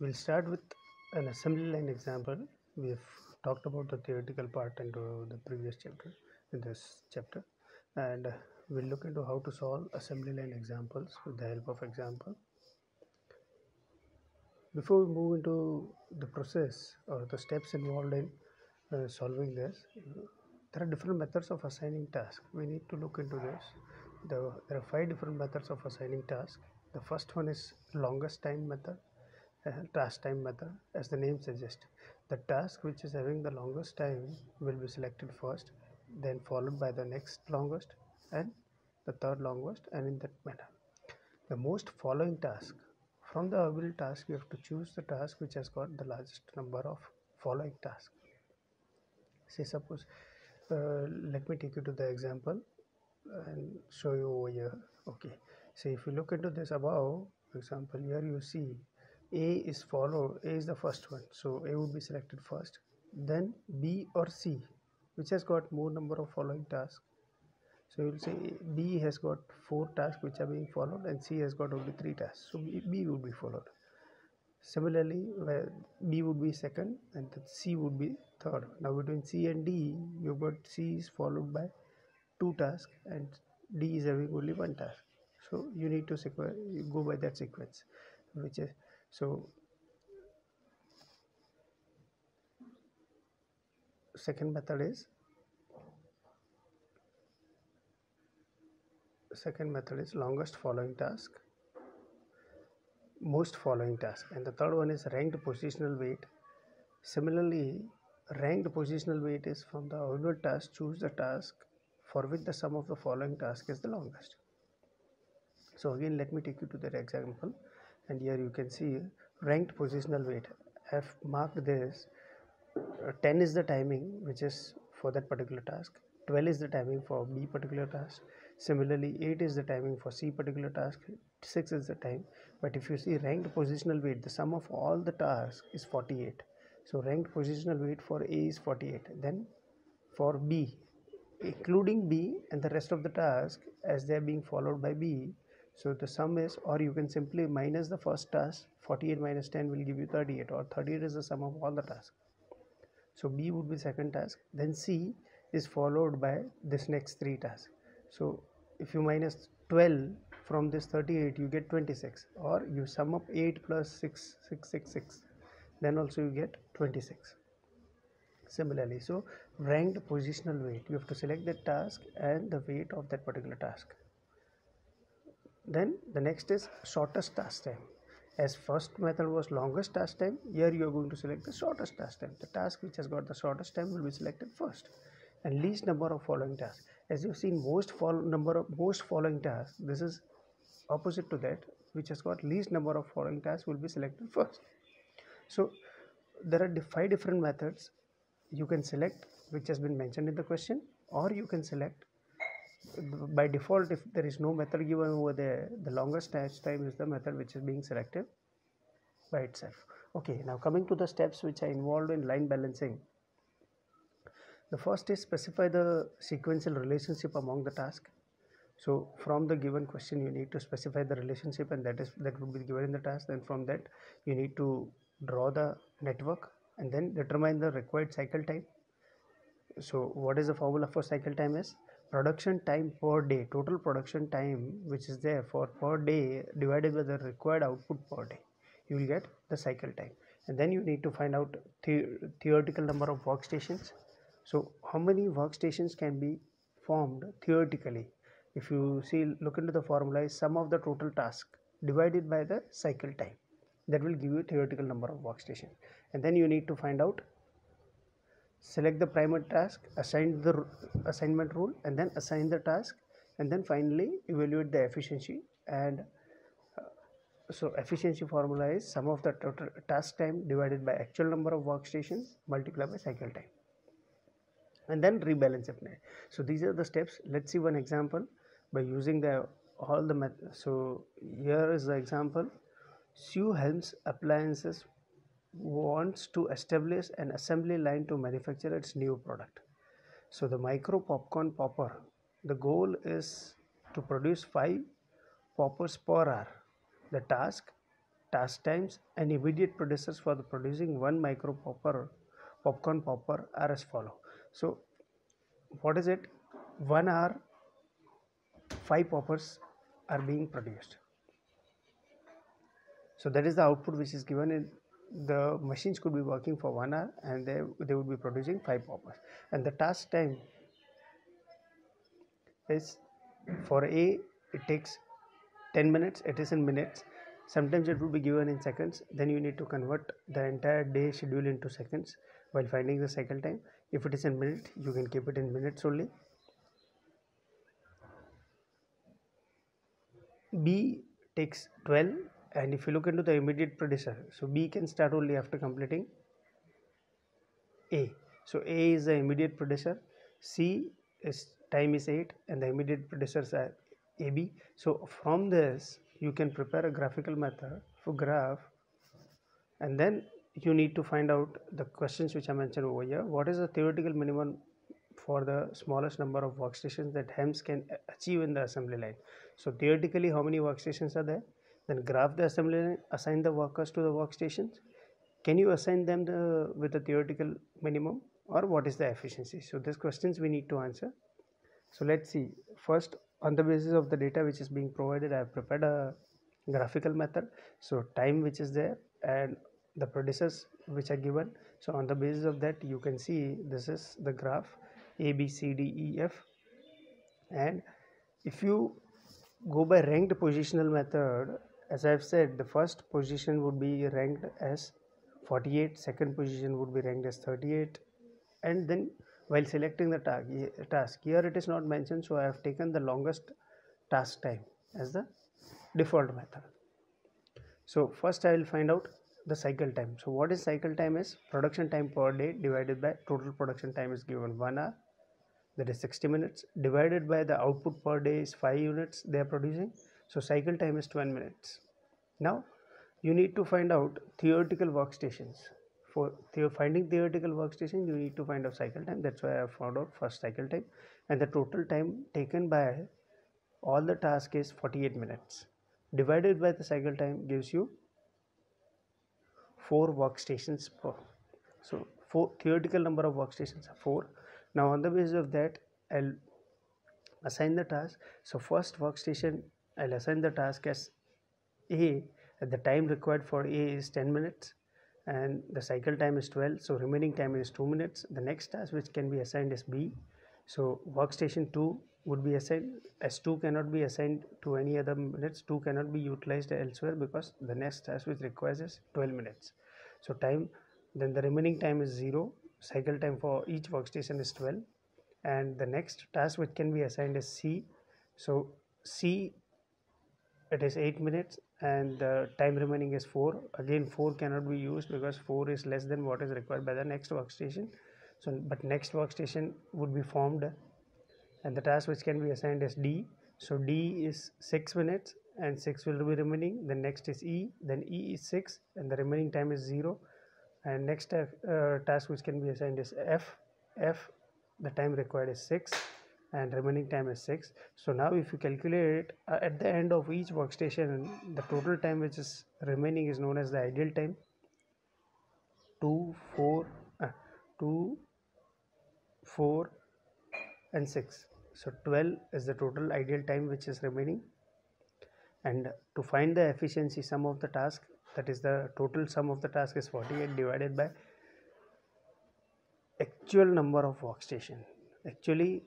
we'll start with an assembly line example. We've talked about the theoretical part into the previous chapter in this chapter. And we'll look into how to solve assembly line examples with the help of example. Before we move into the process or the steps involved in uh, solving this there are different methods of assigning tasks we need to look into this. The, there are five different methods of assigning tasks the first one is longest time method task time method as the name suggests. The task which is having the longest time will be selected first then followed by the next longest and the third longest and in that manner. The most following task from the available task you have to choose the task which has got the largest number of following tasks say suppose uh, let me take you to the example and show you over here. Okay. So if you look into this above example here you see a is followed a is the first one. So a would be selected first. Then b or c which has got more number of following tasks. So you'll say b has got four tasks which are being followed and c has got only three tasks. So b, would be followed. Similarly b would be second and c would be third. Now between c and d you've got c is followed by two tasks and d is having only one task. So you need to sequ- go by that sequence which is so second method is second method is longest following task most following task. And the third one is ranked positional weight. Similarly ranked positional weight is from the available task choose the task for which the sum of the following task is the longest. So again let me take you to that example and here you can see ranked positional weight. I've marked this. Uh, 10 is the timing which is for that particular task. 12 is the timing for b particular task. Similarly 8 is the timing for c particular task. 6 is the time. But if you see ranked positional weight the sum of all the tasks is 48 so ranked positional weight for a is 48 then for b including b and the rest of the task as they are being followed by b so the sum is or you can simply minus the first task 48 minus 10 will give you 38 or 38 is the sum of all the tasks. So b would be second task then c is followed by this next three tasks. So if you minus 12 from this 38 you get 26 or you sum up 8 plus 6 6 6 6 then also you get 26 similarly so ranked positional weight you have to select the task and the weight of that particular task then the next is shortest task time. As first method was longest task time here you are going to select the shortest task time. The task which has got the shortest time will be selected first. And least number of following tasks. As you've seen most follow number of most following tasks this is opposite to that which has got least number of following tasks will be selected first. So there are five different methods you can select which has been mentioned in the question or you can select by default if there is no method given over there the longest task time is the method which is being selected by itself. Okay now coming to the steps which are involved in line balancing. The first is specify the sequential relationship among the task. So from the given question you need to specify the relationship and that is that would be given in the task. Then from that you need to draw the network and then determine the required cycle time. So what is the formula for cycle time is production time per day total production time which is there for per day divided by the required output per day you will get the cycle time. And then you need to find out the theoretical number of workstations. So how many workstations can be formed theoretically? If you see look into the formula is sum of the total task divided by the cycle time. That will give you theoretical number of workstation. And then you need to find out select the primary task assign the assignment rule and then assign the task and then finally evaluate the efficiency and uh, so efficiency formula is sum of the total task time divided by actual number of workstations multiplied by cycle time and then rebalance it. So these are the steps. Let's see one example by using the all the so here is the example. Sue Helms Appliances wants to establish an assembly line to manufacture its new product. So the micro popcorn popper, the goal is to produce five poppers per hour. The task task times and immediate predecessors for the producing one micro popper popcorn popper are as follow so what is it one hour five poppers are being produced so that is the output which is given in the machines could be working for one hour and they, they would be producing five poppers. And the task time is for a it takes 10 minutes it is in minutes. Sometimes it will be given in seconds. Then you need to convert the entire day schedule into seconds while finding the cycle time. If it is in minutes you can keep it in minutes only. B takes 12 and if you look into the immediate predecessor so b can start only after completing a. So a is the immediate predecessor. C is time is 8 and the immediate predecessors are ab so from this you can prepare a graphical method for graph and then you need to find out the questions which i mentioned over here. What is the theoretical minimum for the smallest number of workstations that Helms can achieve in the assembly line? So theoretically how many workstations are there then graph the assembly line assign the workers to the workstations. Can you assign them the, with the theoretical minimum or what is the efficiency? So these questions we need to answer. So let's see. First on the basis of the data which is being provided i have prepared a graphical method. So time which is there and the predecessors which are given. So on the basis of that you can see this is the graph a b c d e f. And if you go by ranked positional method as i have said the first position would be ranked as 48 second position would be ranked as 38 and then while selecting the task here it is not mentioned so i have taken the longest task time as the default method. So first i will find out the cycle time. So what is cycle time is? Production time per day divided by total production time is given 1 hour. That is 60 minutes. Divided by the output per day is 5 units they are producing so cycle time is 12 minutes. Now you need to find out theoretical workstations. For the finding theoretical workstation you need to find out cycle time. That's why i found out first cycle time. And the total time taken by all the task is 48 minutes. Divided by the cycle time gives you four workstations per. So four theoretical number of workstations are four. Now on the basis of that i'll assign the task. So first workstation i'll assign the task as a. The time required for a is 10 minutes and the cycle time is 12 so remaining time is 2 minutes. The next task which can be assigned is b. So workstation 2 would be assigned as 2 cannot be assigned to any other minutes 2 cannot be utilized elsewhere because the next task which requires is 12 minutes. So time then the remaining time is 0 cycle time for each workstation is 12 and the next task which can be assigned is c. So c it is 8 minutes and the time remaining is 4 again 4 cannot be used because 4 is less than what is required by the next workstation. So but next workstation would be formed and the task which can be assigned is d. So d is 6 minutes and 6 will be remaining. Then next is e then e is 6 and the remaining time is 0 and next uh, task which can be assigned is f. F the time required is 6 and remaining time is 6 so now if you calculate uh, at the end of each workstation the total time which is remaining is known as the ideal time. 2 4 uh, 2 4 and 6 so 12 is the total ideal time which is remaining. And to find the efficiency sum of the task that is the total sum of the task is 48 divided by actual number of workstation. Actually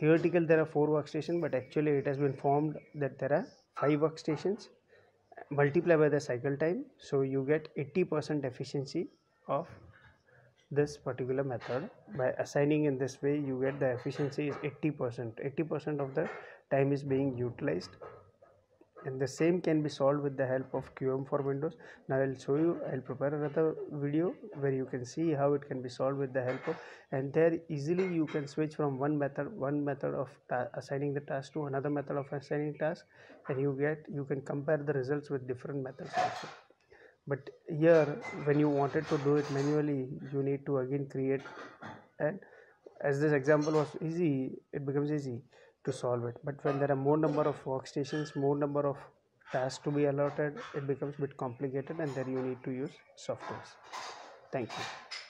theoretical there are four workstations but actually it has been formed that there are five workstations multiply by the cycle time. So you get 80% efficiency of this particular method. By assigning in this way you get the efficiency is 80% 80% of the time is being utilized and the same can be solved with the help of QM for Windows. Now I'll show you, I'll prepare another video where you can see how it can be solved with the help of and there easily you can switch from one method, one method of assigning the task to another method of assigning task and you get, you can compare the results with different methods also. But here when you wanted to do it manually, you need to again create and as this example was easy, it becomes easy to solve it. But when there are more number of workstations more number of tasks to be allotted it becomes a bit complicated and then you need to use softwares. Thank you